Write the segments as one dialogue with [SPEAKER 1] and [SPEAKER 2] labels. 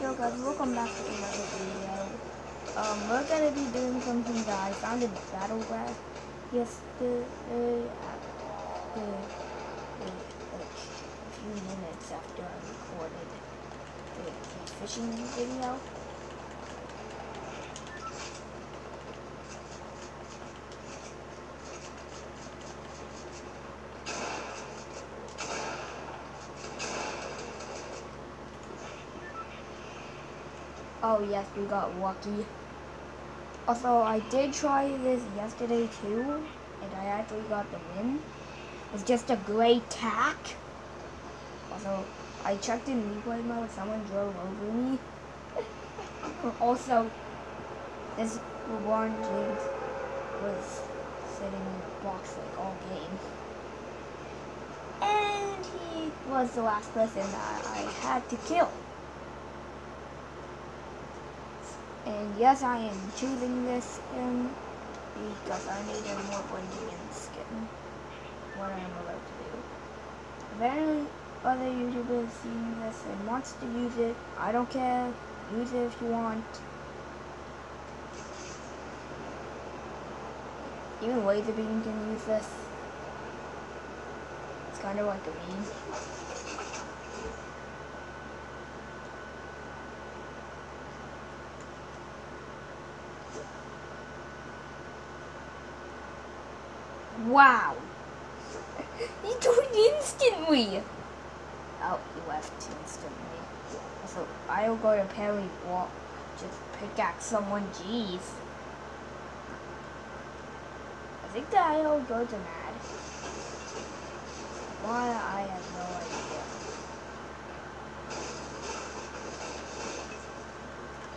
[SPEAKER 1] Yo guys, welcome back to another video. Um, we're gonna be doing something that I found in Battle Battleground yesterday after like, a few minutes after I recorded the fishing video. Oh yes, we got lucky. Also, I did try this yesterday too, and I actually got the win. It's just a great tack. Also, I checked in replay mode, someone drove over me. also, this LeBron James was sitting in a box like all game. And he was the last person that I had to kill. And yes, I am choosing this skin because I need a more in skin. What I am allowed to do. If any other YouTuber is seeing this and wants to use it, I don't care. Use it if you want. Even Lazarbeam can use this. It's kind of like a meme. Wow. He died instantly. Oh, he left instantly. So I'll go to Perry Walk. Just pickaxe someone. Jeez. I think that I'll go to Mad. Why I have no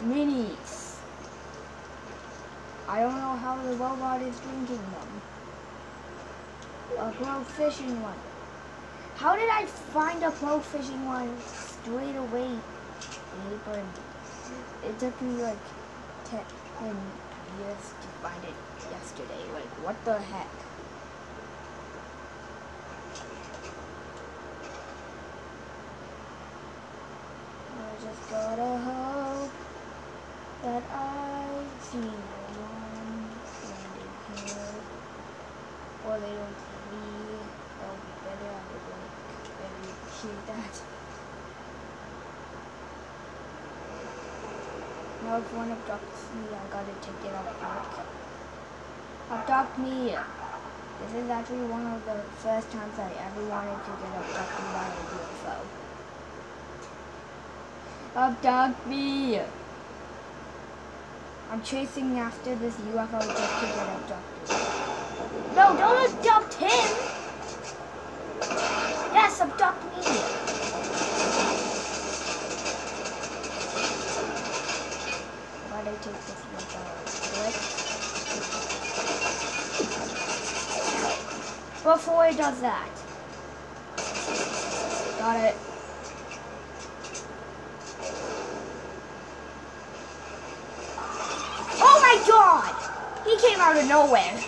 [SPEAKER 1] idea. Minis. I don't know how the robot is drinking them a pro fishing one. How did I find a pro fishing one straight away? It took me like 10 years to find it yesterday. Like, what the heck? I just gotta hope that I see one standing here. Or they don't see would be better. I would like very appreciate that. Now if one abducts me, I gotta take it out quick. Abduct me! This is actually one of the first times I ever wanted to get abducted by a UFO. Abduct me! I'm chasing after this UFO just to get abducted. No, don't abduct him! Yes, abduct me! Why did I take this one. Before he does that. Got it. Oh my god! He came out of nowhere.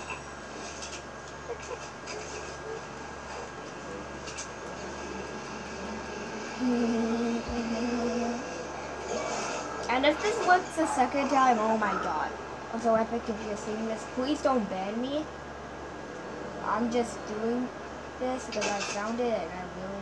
[SPEAKER 1] And if this works the second time, oh my god. I'm so epic if you're seeing this. Please don't ban me. I'm just doing this because I found it and I really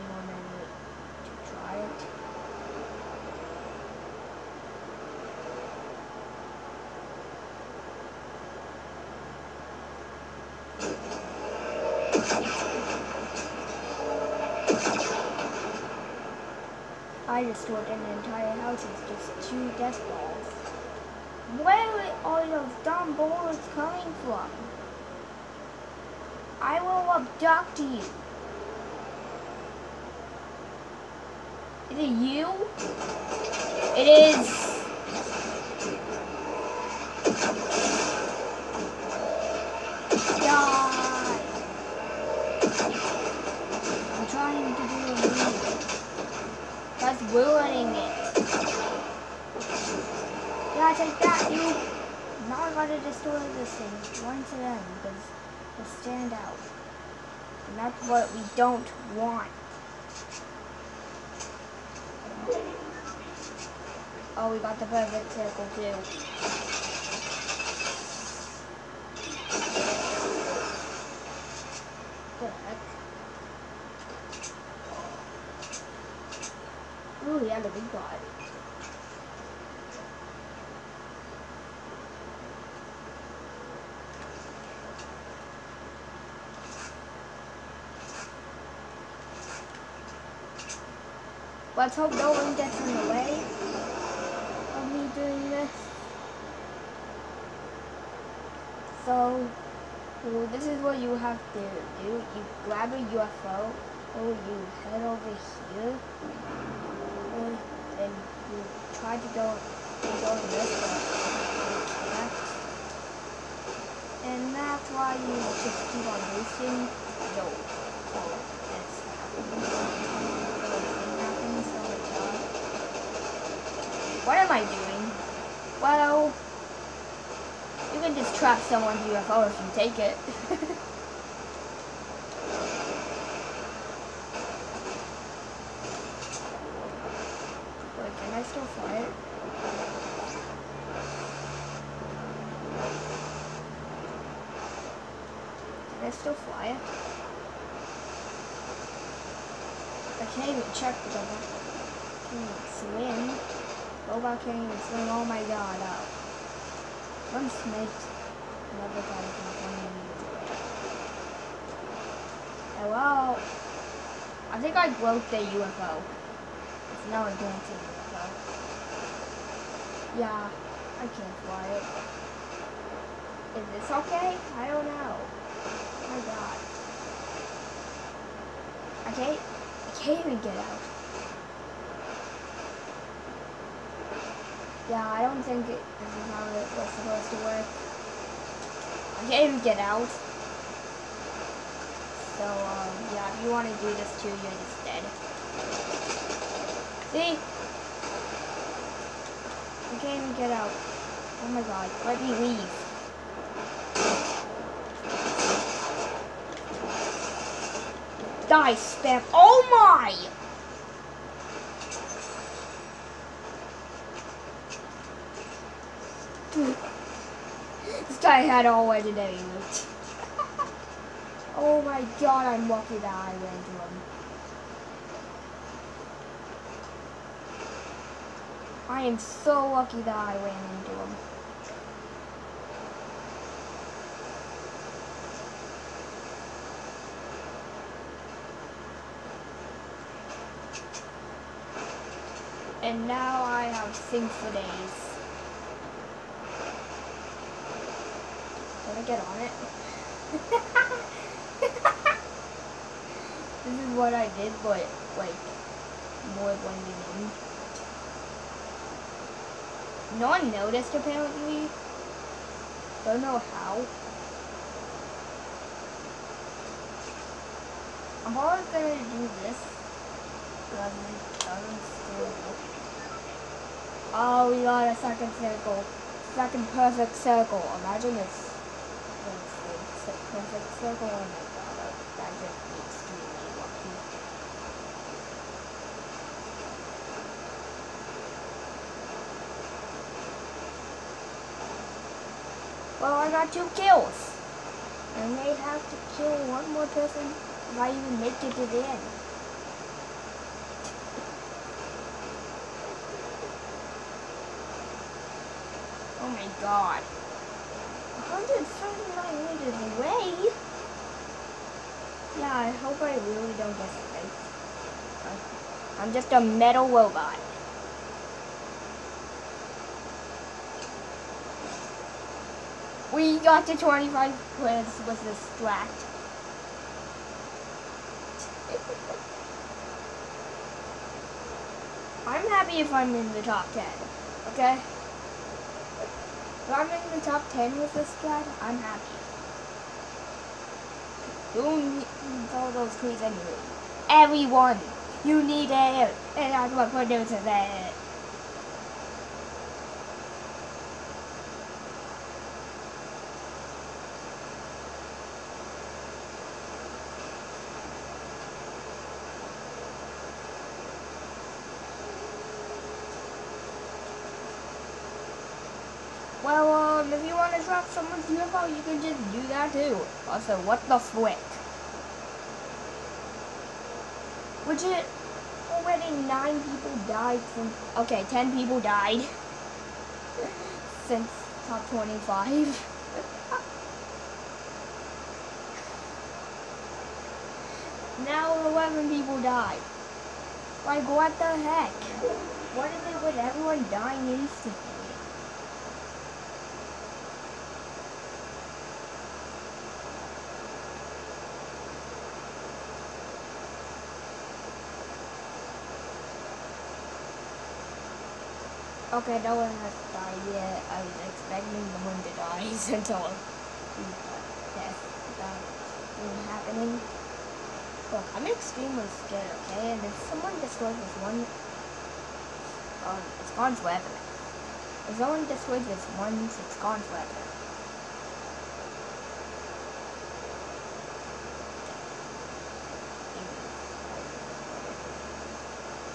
[SPEAKER 1] I destroyed an entire house with just two death balls. Where are those dumb bullets coming from? I will abduct you. Is it you? It is. Ruining it. Yeah, take that, you. Now I gotta destroy this thing once again because they stand out. And that's what we don't want. Oh, we got the perfect circle too. The heck? Ooh, Let's hope no one gets in the way of me doing this. So, well, this is what you have to do. You grab a UFO, or you head over here, you try to go, to go in this, can't. And that's why you just keep on oh, this happened. What am I doing? Well, you can just trap someone's UFO if you take it. Wait, can I still fly it? I still fly it? I can't even check the double. Can't even swim. Robot can't even swing. Oh my god. Oh. One snake. Me. Hello? I think I broke the UFO. It's now a dancing UFO. Yeah, I can't fly it. Is this okay? I don't know. Oh my god. I can't, I can't even get out. Yeah, I don't think it, this is how it was supposed to work. I can't even get out. So, um, yeah, if you want to do this too, you're just dead. See? I can't even get out. Oh my god, let me leave. Die, spam. Oh my! this guy had all legendary loot. oh my god, I'm lucky that I ran into him. I am so lucky that I ran into him. And now I have sync for days. Can I get on it? this is what I did, but like more blended in. No one noticed apparently. Don't know how. I'm probably gonna do this. Oh, we got a second circle. Second perfect circle. Imagine this. Perfect circle. Oh my god, that just lucky. Well, I got two kills. I may have to kill one more person if I even make it to the end. My god. 139 meters away? Yeah, I hope I really don't get sniped. Uh, I'm just a metal robot. We got to 25 points with the strat. I'm happy if I'm in the top 10, okay? I'm in the top 10 with this strat, I'm happy. Don't need all those clues anyway? Everyone! You need it! And that's what produces it! Well, um, if you want to drop someone's UFO, you can just do that too. Also, what the frick? Which it already nine people died from. Okay, ten people died since top 25. now 11 people died. Like, what the heck? What is it with everyone dying instantly? Okay, no one has died yet. I was expecting the one to die until death was happening. Look, I'm extremely scared, okay? And if someone destroys this one, um, it's gone forever. If someone destroys this once, it's gone forever.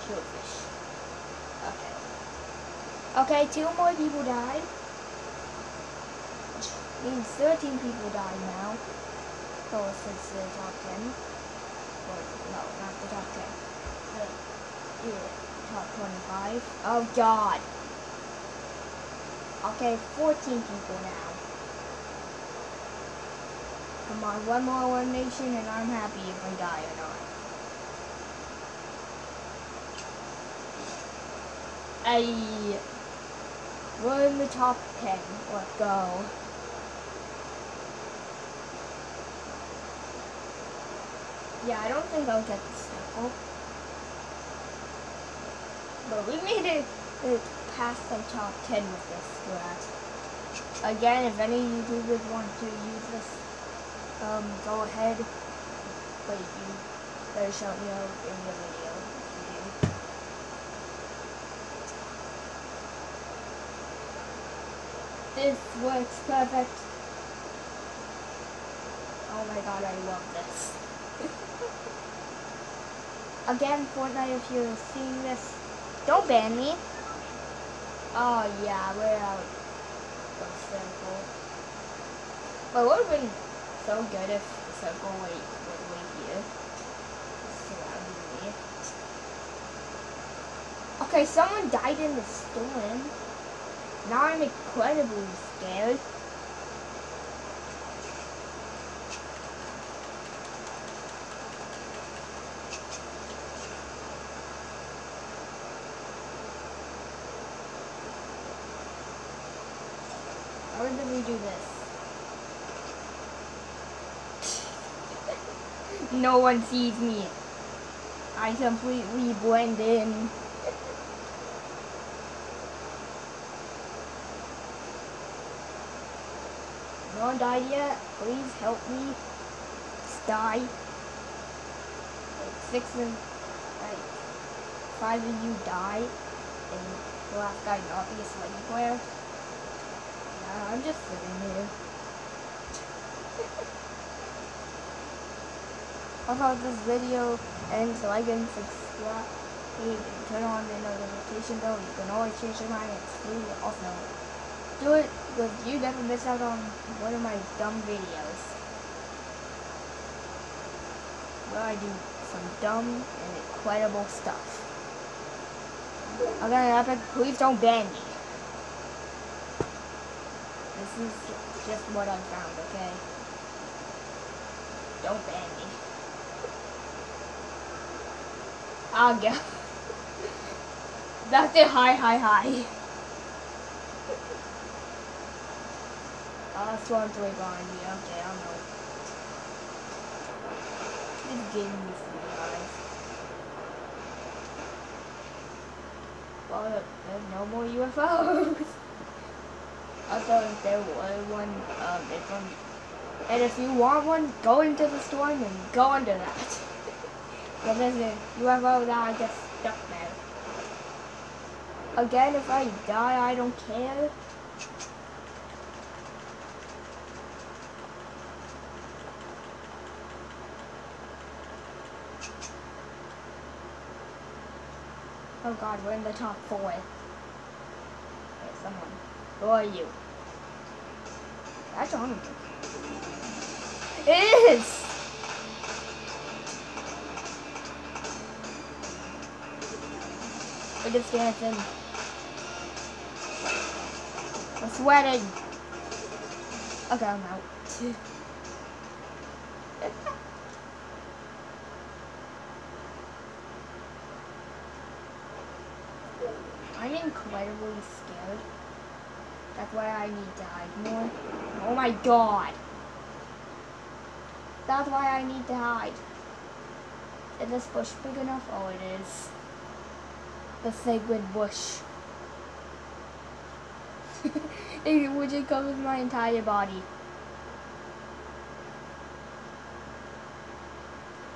[SPEAKER 1] Shieldfish. Okay. Okay, two more people died. Which means 13 people died now. So since the top 10. Or, no, not the top 10. The, top 25. Oh god. Okay, 14 people now. Come on, one more One Nation, and I'm happy if I die or not. I we're in the top 10. Let's go. Yeah, I don't think I'll get the circle. But we made it, it past the top 10 with this strat. Again, if any YouTubers want to use this, um, go ahead. But you better shout me out in the video if you do. This works perfect. Oh my god, I love this. Again, Fortnite, if you're seeing this, don't ban me. Oh yeah, we're out of circle. But it would have been so good if the circle wait, was way here. Surrounding me. Okay, someone died in the storm. Now I'm incredibly scared. How did we do this? no one sees me. I completely blend in. No one died yet. Please help me. Just die. Like six and like five of you die, and the last guy not be a slave player. Nah, I'm just sitting here. Also, if this video ends, like and subscribe and turn on the notification bell. You can always change your mind. It's free. Also, do it because you never miss out on one of my dumb videos. Where I do some dumb and incredible stuff. Okay, Epic, please don't ban me. This is just what I found, okay? Don't ban me. Ah, yeah. That's it, hi, hi, hi. Uh, storm's way behind me. Okay, I know. This game is guys. Well, there's no more UFOs. also, if there was one, um, it's on. And if you want one, go into the storm and go under that. Because there's a UFO that I just stuck there. Again, if I die, I don't care. God, we're in the top four. Okay, someone. Who are you? That's honorable. It is! Look at dancing. I'm sweating. Okay, I'm out. I'm incredibly scared. That's why I need to hide more. Oh my god. That's why I need to hide. Is this bush big enough? Oh, it is. The sacred bush. it would just covers my entire body.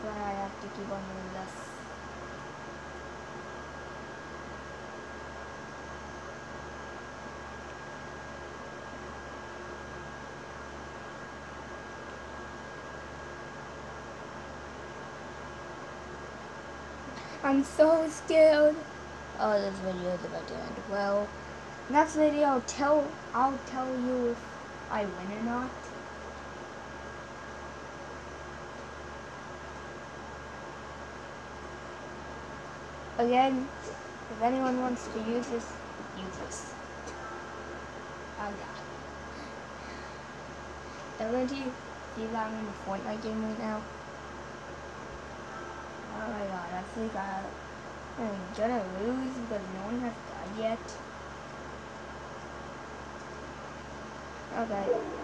[SPEAKER 1] But I have to keep on doing this. I'm so scared. Oh, this video is about to end. Well, next video I'll tell I'll tell you if I win or not. Again, if anyone wants to use this, use this. Oh god. LNT, that I'm in a Fortnite game right now? Oh my god, I think I, I'm gonna lose because no one has died yet. Okay.